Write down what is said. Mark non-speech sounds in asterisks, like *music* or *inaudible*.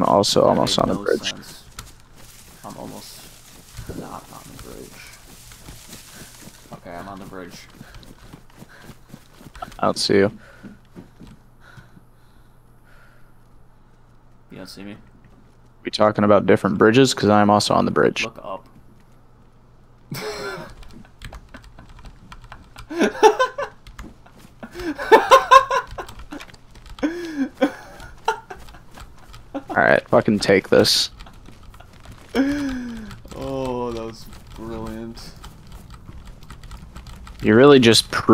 I'm also That almost made on the no bridge. sense. I'm almost not on the bridge. Okay, I'm on the bridge. I don't see you. You don't see me? We talking about different bridges? Because I'm also on the bridge. Look up. *laughs* Alright, fucking take this. Oh, that was brilliant. You really just proved